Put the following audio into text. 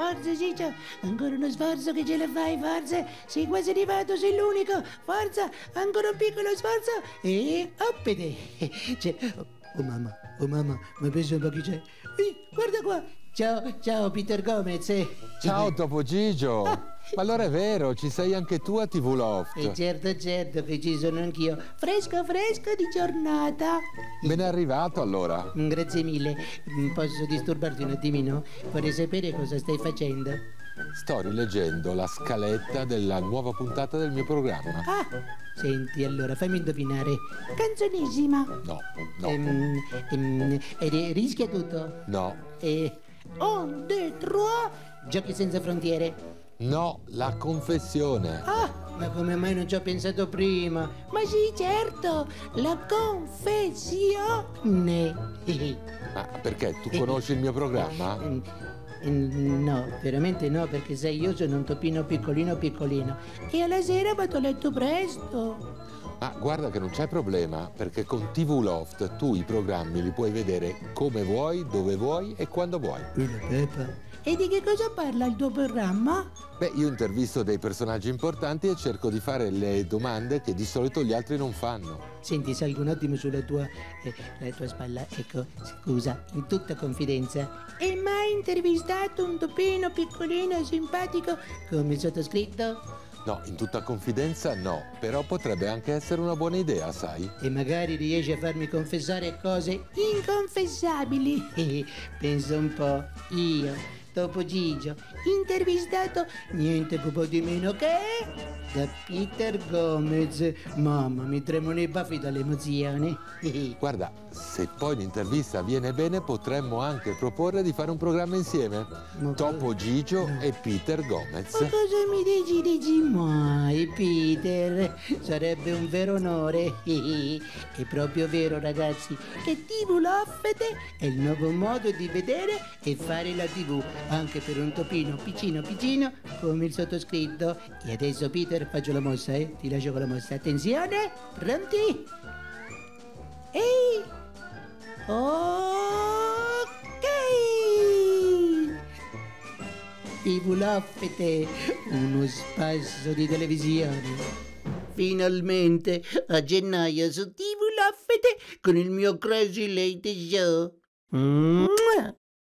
forza Ciccio, ancora uno sforzo che ce la fai, forza, sei quasi arrivato, sei l'unico, forza, ancora un piccolo sforzo e oppede. Cioè, oh mamma, oh mamma, mi penso un po' chi c'è. Guarda qua, ciao, ciao Peter Gomez. Ciao Topo Gigio! Ma allora è vero, ci sei anche tu a TV Loft. E certo, certo che ci sono anch'io, fresco, fresco di giornata. Ben arrivato allora. Mm, Grazie mille. Mm, Posso disturbarti un attimino? Vorrei sapere cosa stai facendo. Sto rileggendo la scaletta della nuova puntata del mio programma. Ah, senti, allora fammi indovinare. Canzonissima. No, no, Ehm, ehm, e ri- rischia tutto. no, E un, due, tre, giochi senza frontiere. No, la confessione. Ah, ma come mai non ci ho pensato prima? Ma sì, certo, la confessione. Ma perché tu conosci il mio programma? Mm, mm, No, veramente no, perché sai, io sono un topino piccolino piccolino e alla sera vado a letto presto. Ma guarda che non c'è problema, perché con TV Loft tu i programmi li puoi vedere come vuoi, dove vuoi e quando vuoi. E di che cosa parla il tuo programma? Beh, io intervisto dei personaggi importanti e cerco di fare le domande che di solito gli altri non fanno. Senti, salgo un attimo sulla tua, eh, la tua spalla. Ecco, scusa, in tutta confidenza. Hai mai intervistato un topino piccolino simpatico come il sottoscritto? No, in tutta confidenza no, però potrebbe anche essere una buona idea, sai? E magari riesci a farmi confessare cose inconfessabili. Pensa un po', io, Topo Gigio, intervistato niente po' di meno che da Peter Gomez. Mamma, mi tremano i baffi dall'emozione. Guarda, se poi l'intervista viene bene potremmo anche proporre di fare un programma insieme. Ma Topo Gigio e Peter Gomez. Ma cosa mi dici, dici mai, Peter? Sarebbe un vero onore. È proprio vero, ragazzi, che TV Loffete è il nuovo modo di vedere e fare la TV, anche per un topino piccino piccino come il sottoscritto. E adesso, Peter, faccio la mossa, eh? Ti lascio con la mossa. Attenzione, pronti? Ehi! Ok! TV Loffete, uno spasso di televisione. Finalmente, a gennaio su TV Loffete con il mio Crazy Late Show. Mua!